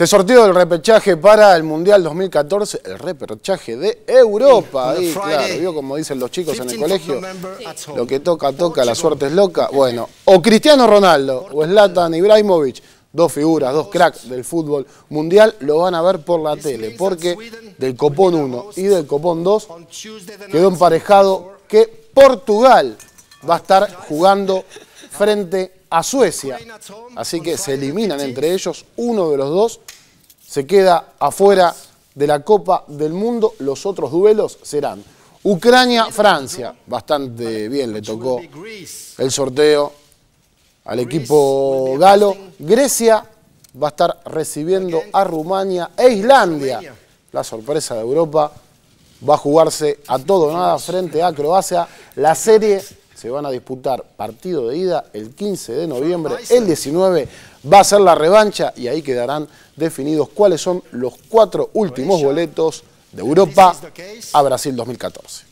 Se sorteó el repechaje para el Mundial 2014, el repechaje de Europa. Ahí, claro, vio como dicen los chicos en el colegio, lo que toca, toca, la suerte es loca. Bueno, o Cristiano Ronaldo o Zlatan Ibrahimovic, dos figuras, dos cracks del fútbol mundial, lo van a ver por la tele, porque del Copón 1 y del Copón 2 quedó emparejado que Portugal va a estar jugando frente a Suecia. Así que se eliminan entre ellos, uno de los dos se queda afuera de la Copa del Mundo, los otros duelos serán Ucrania-Francia, bastante bien le tocó el sorteo al equipo galo, Grecia va a estar recibiendo a Rumania e Islandia, la sorpresa de Europa, va a jugarse a todo nada frente a Croacia, la serie se van a disputar partido de ida el 15 de noviembre, el 19 va a ser la revancha y ahí quedarán definidos cuáles son los cuatro últimos boletos de Europa a Brasil 2014.